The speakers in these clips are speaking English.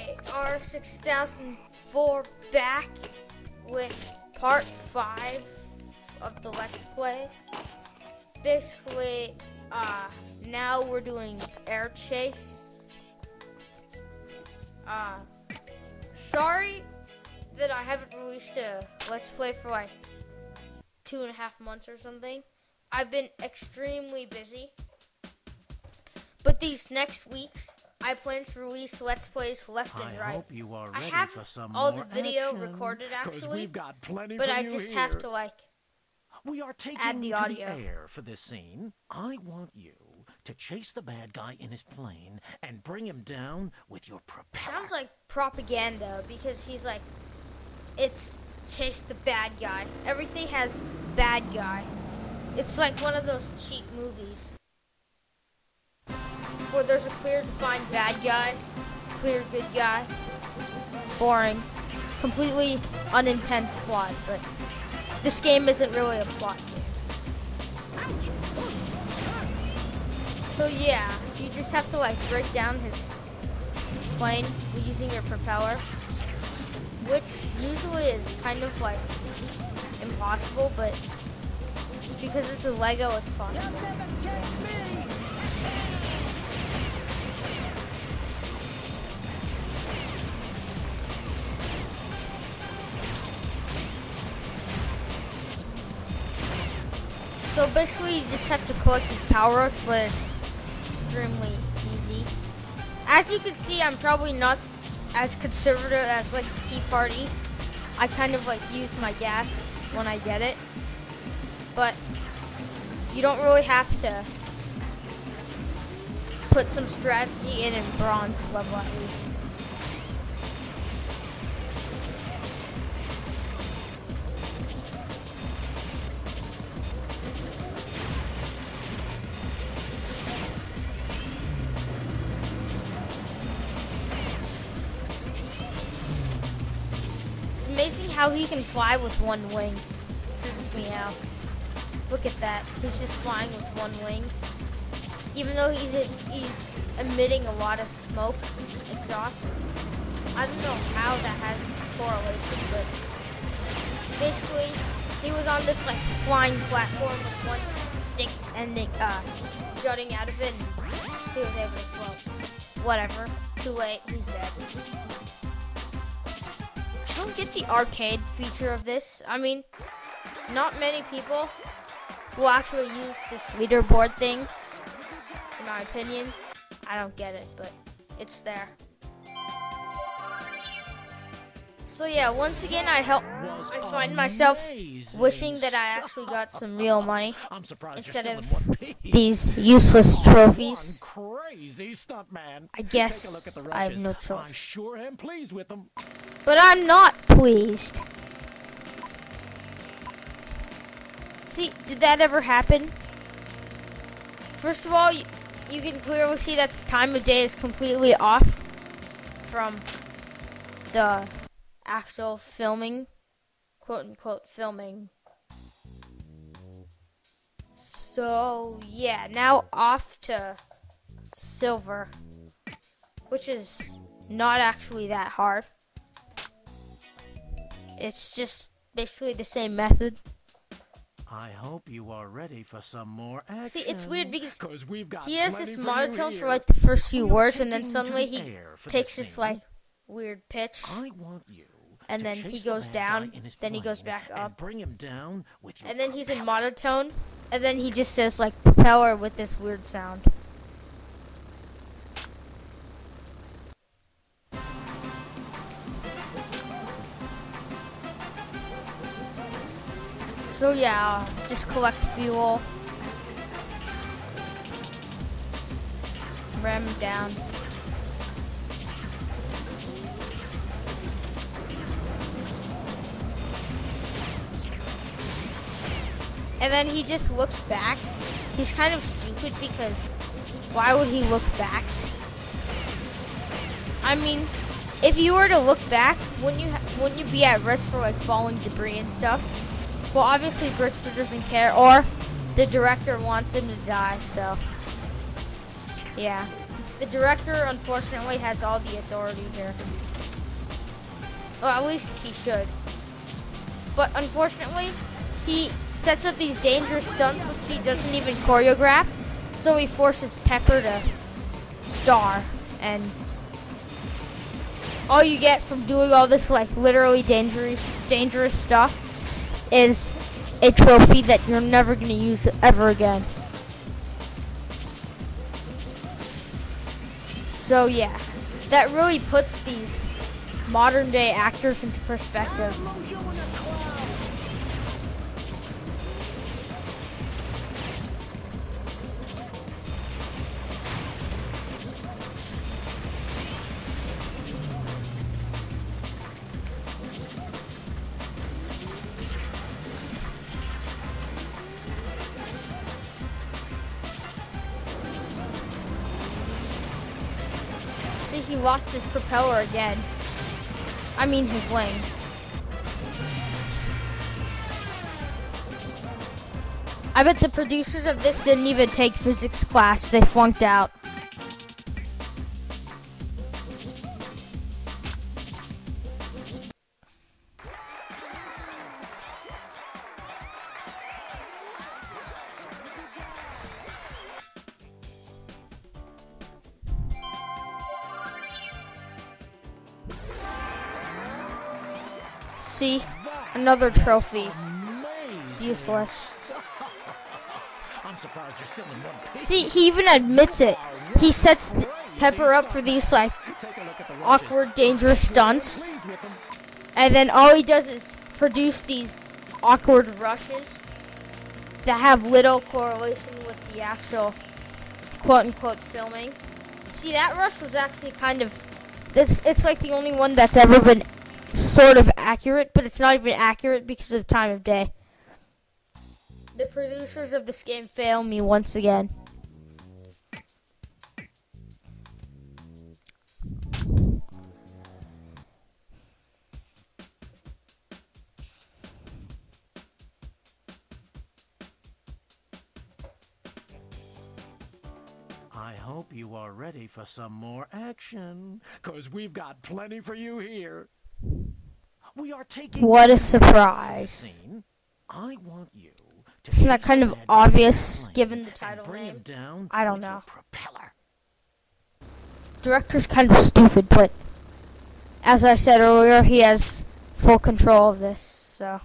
Okay, R6004 back with part 5 of the Let's Play. Basically, uh, now we're doing air chase. Uh, sorry that I haven't released a Let's Play for like two and a half months or something. I've been extremely busy. But these next weeks, I plan to release Let's Plays left and I right. hope you are I ready have for some all the video action, recorded actually, we've got plenty but I just here. have to like We are taking add the to audio. the air for this scene. I want you to chase the bad guy in his plane and bring him down with your propeller. sounds like propaganda because he's like it's chase the bad guy. Everything has bad guy. It's like one of those cheap movies where there's a clear defined bad guy, clear good guy. Boring. Completely unintense plot, but this game isn't really a plot game. So yeah, you just have to like break down his plane using your propeller, which usually is kind of like impossible, but because it's a Lego, it's possible. So basically, you just have to collect these power-ups, but it's extremely easy. As you can see, I'm probably not as conservative as like the Tea Party. I kind of like use my gas when I get it, but you don't really have to put some strategy in in bronze level at least. How he can fly with one wing. Freaks me out. Look at that. He's just flying with one wing. Even though he's he's emitting a lot of smoke, exhaust. I don't know how that has correlation, but basically he was on this like flying platform with one stick ending uh jutting out of it and he was able to float. Whatever. Too late, he's dead. Don't get the arcade feature of this. I mean, not many people will actually use this leaderboard thing. In my opinion, I don't get it, but it's there. So yeah, once again, I help. Was I find myself wishing that I actually got some real money I'm surprised instead of still in one piece. these useless trophies. crazy stunt man. I guess Take a look at the I have no I choice. sure am pleased with them. But I'm not pleased. See, did that ever happen? First of all, you, you can clearly see that the time of day is completely off from the actual filming, quote unquote filming. So, yeah, now off to silver, which is not actually that hard. It's just basically the same method. I hope you are ready for some more action. See, it's weird because we've got He has this monotone for like the first few words, and then suddenly he takes this this like weird pitch, I want you. And then he chase the goes down, then he goes back and up, bring him down with your and then he's in monotone, and then he just says like propeller with this weird sound. So yeah, just collect fuel. Ram him down. And then he just looks back. He's kind of stupid because why would he look back? I mean, if you were to look back, wouldn't you wouldn't you be at risk for like falling debris and stuff? Well, obviously Brickster doesn't care, or the director wants him to die. So, yeah. The director, unfortunately, has all the authority here. Well, at least he should. But unfortunately, he sets up these dangerous stunts which he doesn't even choreograph. So he forces Pepper to star. And all you get from doing all this, like, literally dangerous, dangerous stuff is a trophy that you're never going to use ever again. So yeah, that really puts these modern day actors into perspective. He lost his propeller again. I mean his wing. I bet the producers of this didn't even take physics class. They flunked out. See? Another trophy. Useless. See, he even admits it. He sets Pepper up for these, like, awkward, dangerous stunts. And then all he does is produce these awkward rushes that have little correlation with the actual quote unquote filming. See, that rush was actually kind of. It's, it's like the only one that's ever been sort of accurate, but it's not even accurate because of time of day. The producers of this game fail me once again. I hope you are ready for some more action, cause we've got plenty for you here. We are taking What a you to the surprise. I want you to Isn't that kind of obvious, given the title name? I don't know. propeller. director's kind of stupid, but as I said earlier, he has full control of this, so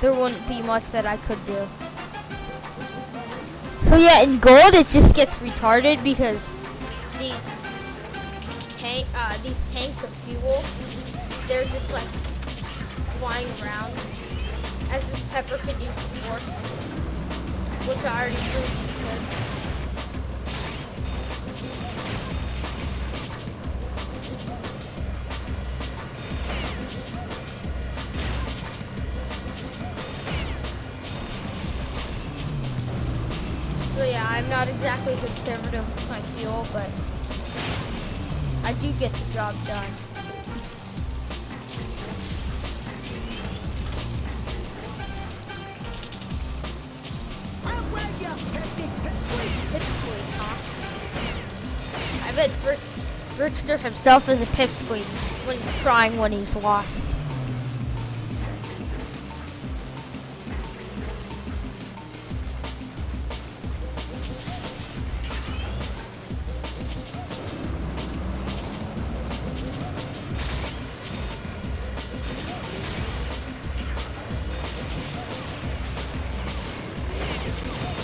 there wouldn't be much that I could do. So yeah, in gold it just gets retarded because these tank, uh, these tanks of fuel, they're just like flying around as if Pepper could use force, which I already proved. So yeah, I'm not exactly conservative with my fuel, but I do get the job done. I bet Brick, Brickster himself is a pipsqueak when he's crying when he's lost.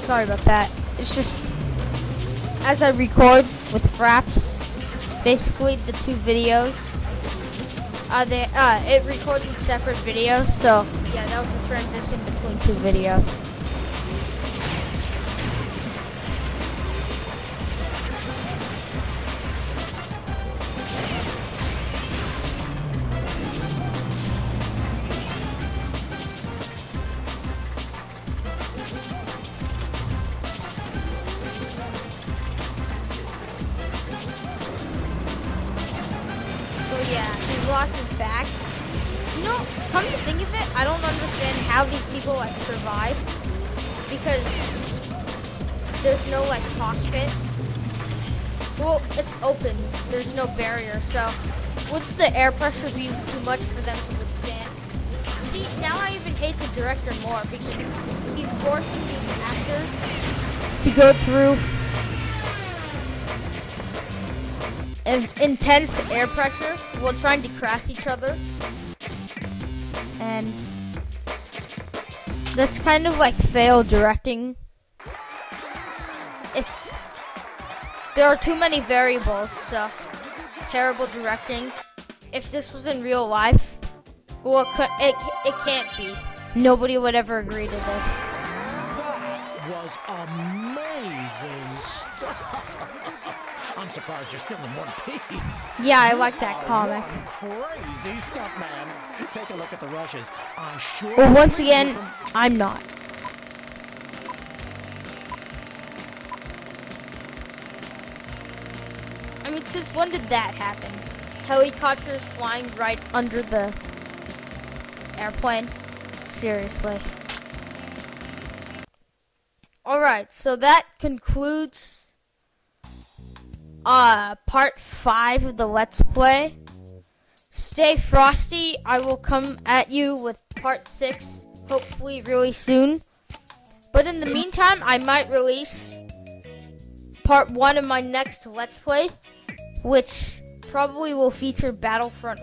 Sorry about that. It's just as I record with Fraps, basically the two videos. Uh, they uh, it records in separate videos, so yeah, that was the transition between two videos. Yeah, he lost his back. You know, come to think of it, I don't understand how these people like survive because there's no like cockpit. Well, it's open. There's no barrier, so would the air pressure be too much for them to withstand? See, now I even hate the director more because he's forcing these actors to go through in- intense air pressure while trying to crash each other. And that's kind of like fail directing. It's there are too many variables, so it's terrible directing. If this was in real life, well, it, it, it can't be. Nobody would ever agree to this. That was amazing stuff. I'm surprised you're still in one piece. Yeah, I like that Oh, comic. Crazy stuff, man. Take a look at the rushes. I sure. Well, once again, I'm not. I mean, since when did that happen? Helicopters flying right under the airplane? Seriously. Alright, so that concludes uh part 5 of the Let's Play. Stay frosty. I will come at you with part 6 hopefully really soon. But in the meantime, I might release part 1 of my next Let's Play, which probably will feature Battlefront